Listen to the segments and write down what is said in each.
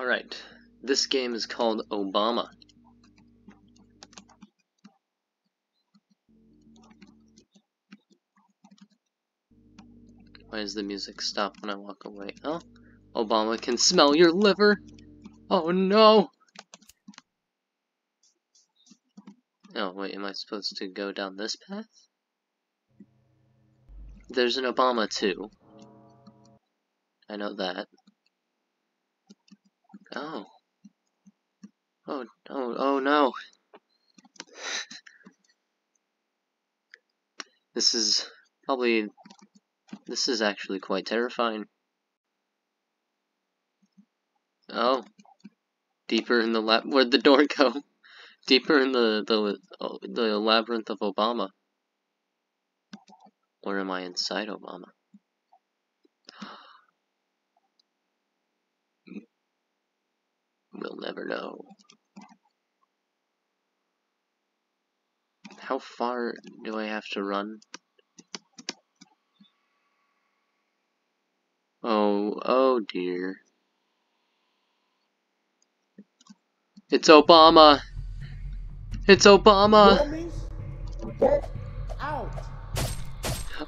Alright, this game is called Obama. Why does the music stop when I walk away? Oh, Obama can smell your liver! Oh no! Oh wait, am I supposed to go down this path? There's an Obama too. I know that. Oh. Oh, oh, oh no. this is probably, this is actually quite terrifying. Oh. Deeper in the lab, where'd the door go? Deeper in the, the, oh, the labyrinth of Obama. Or am I inside Obama? Never know. How far do I have to run? Oh, oh dear. It's Obama! It's Obama!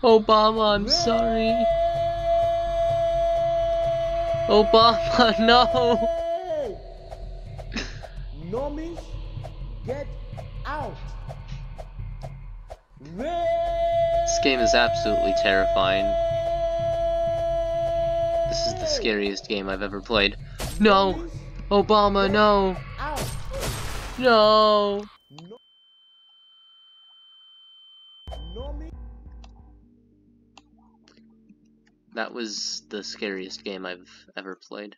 Obama, I'm sorry. Obama, no! Normies, get out! This game is absolutely terrifying. This is the scariest game I've ever played. No! Obama! No! No. That was the scariest game I've ever played.